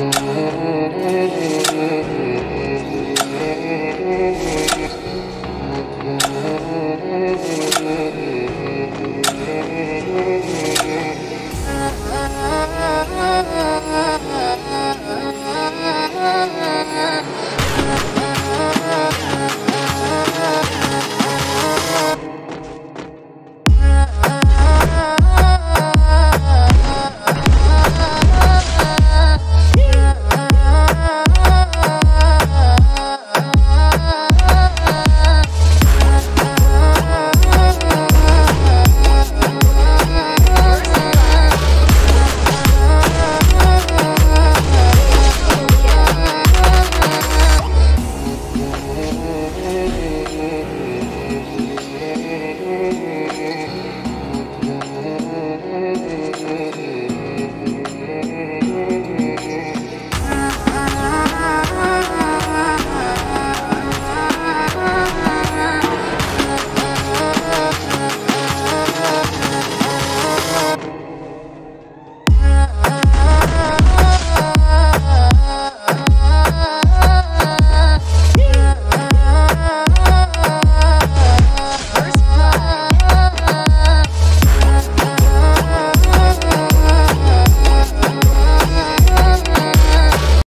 Mm-hmm.